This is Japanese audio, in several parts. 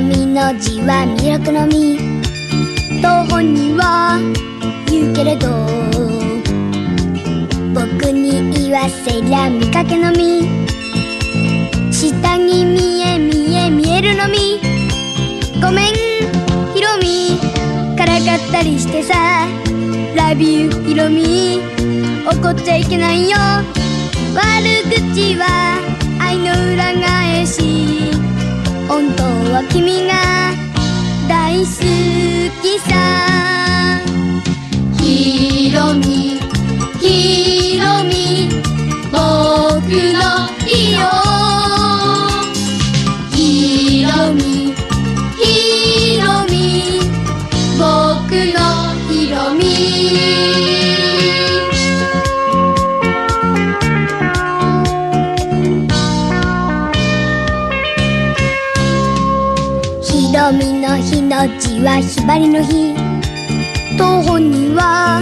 の字は魅力の実と本人は言うけれど僕に言わせりゃ見かけの実下に見え見え見えるのみ。ごめんひろみからかったりしてさ。ラビューひろみ怒っちゃいけないよ。悪口は愛の裏返し。本当は君が大好きさ。ひろみの日の字はひばりの日。と本人は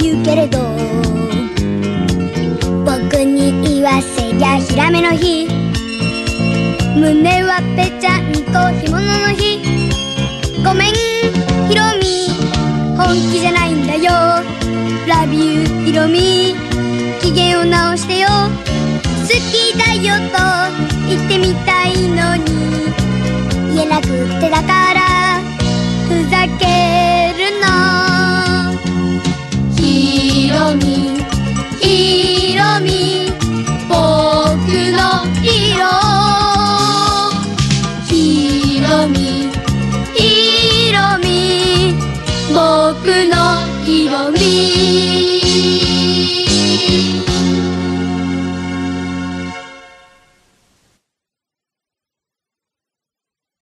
言うけれど僕に言わせりゃひらめの日。胸はぺちゃんこ干物の日。ごめんひろみ本気じゃないんだよ。ラビューひろみ機嫌を直してよ。好きだよと言ってみたいのに言えなくてだからふざけ